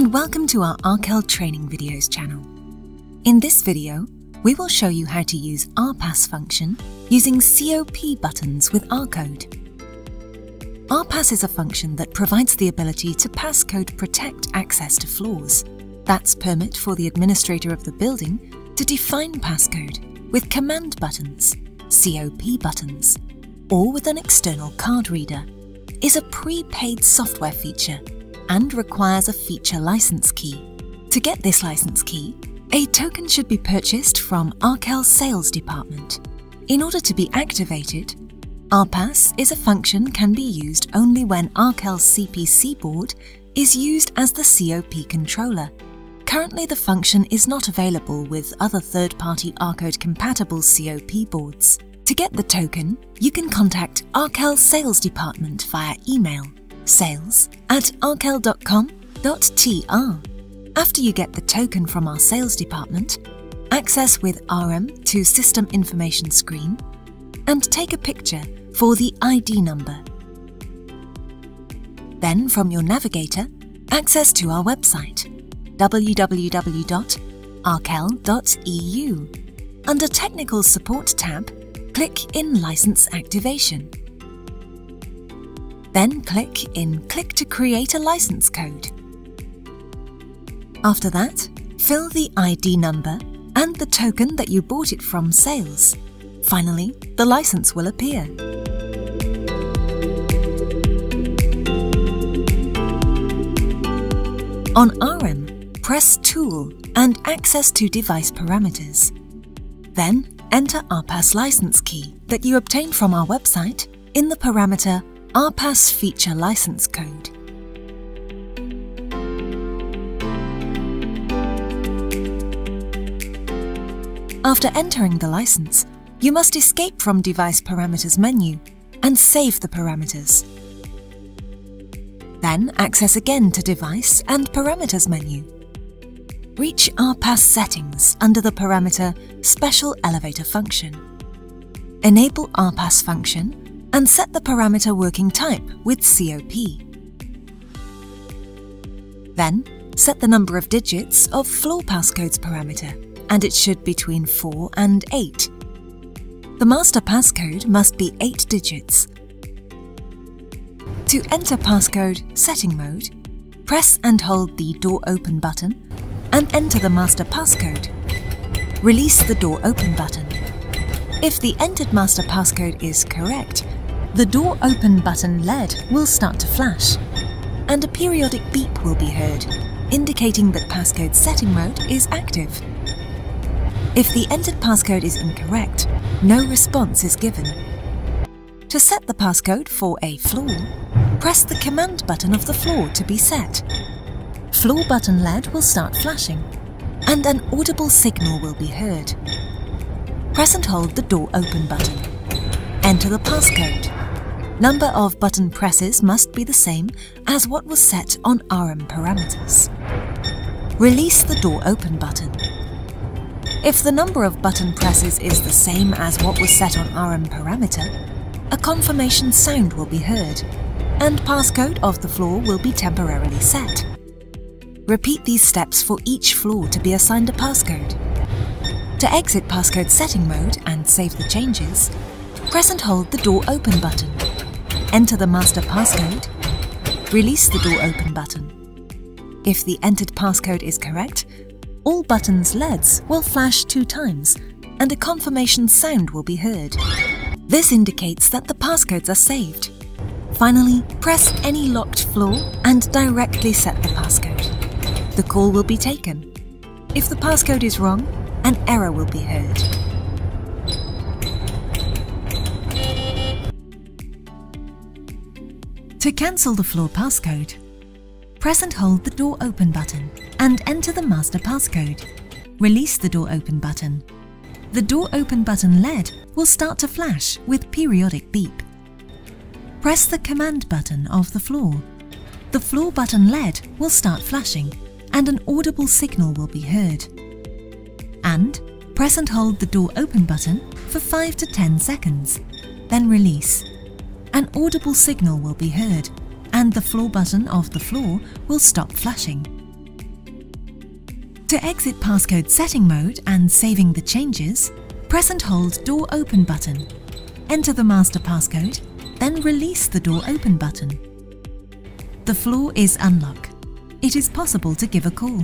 our Arkel training videos channel. In this video, we will show you how to use ARPASS function using COP buttons with ARCODE. ARPASS is a function that provides the ability to passcode protect access to floors. That's permit for the administrator of the building to define passcode with command buttons, COP buttons, or with an external card reader, is a prepaid software feature and requires a feature license key. To get this license key, a token should be purchased from Arkel's sales department. In order to be activated, ARPASS is a function can be used only when Arkel's CPC board is used as the COP controller. Currently the function is not available with other third-party Arcode compatible COP boards. To get the token, you can contact Arkel sales department via email sales at arkel.com.tr. After you get the token from our sales department, access with RM to System Information screen and take a picture for the ID number. Then from your navigator, access to our website www.arkel.eu. Under Technical Support tab, click in License Activation. Then click in Click to create a license code. After that, fill the ID number and the token that you bought it from sales. Finally, the license will appear. On RM, press Tool and Access to Device Parameters. Then, enter ARPASS license key that you obtained from our website in the parameter ARPASS feature license code. After entering the license, you must escape from Device Parameters menu and save the parameters. Then access again to Device and Parameters menu. Reach ARPASS settings under the parameter Special Elevator function. Enable ARPASS function and set the parameter working type with COP. Then set the number of digits of floor passcodes parameter and it should between 4 and 8. The master passcode must be 8 digits. To enter passcode setting mode, press and hold the door open button and enter the master passcode. Release the door open button. If the entered master passcode is correct, the door open button LED will start to flash and a periodic beep will be heard, indicating that passcode setting mode is active. If the entered passcode is incorrect, no response is given. To set the passcode for a floor, press the command button of the floor to be set. Floor button LED will start flashing, and an audible signal will be heard. Press and hold the door open button. Enter the passcode. Number of button presses must be the same as what was set on RM parameters. Release the door open button. If the number of button presses is the same as what was set on RM parameter, a confirmation sound will be heard, and passcode of the floor will be temporarily set. Repeat these steps for each floor to be assigned a passcode. To exit passcode setting mode and save the changes, press and hold the door open button. Enter the master passcode. Release the door open button. If the entered passcode is correct, all buttons' LEDs will flash two times and a confirmation sound will be heard. This indicates that the passcodes are saved. Finally, press any locked floor and directly set the passcode. The call will be taken. If the passcode is wrong, an error will be heard. To cancel the floor passcode, press and hold the door open button and enter the master passcode. Release the door open button. The door open button LED will start to flash with periodic beep. Press the command button of the floor. The floor button LED will start flashing and an audible signal will be heard. And press and hold the door open button for 5 to 10 seconds, then release. An audible signal will be heard and the floor button of the floor will stop flashing. To exit passcode setting mode and saving the changes, press and hold door open button. Enter the master passcode, then release the door open button. The floor is unlocked. It is possible to give a call.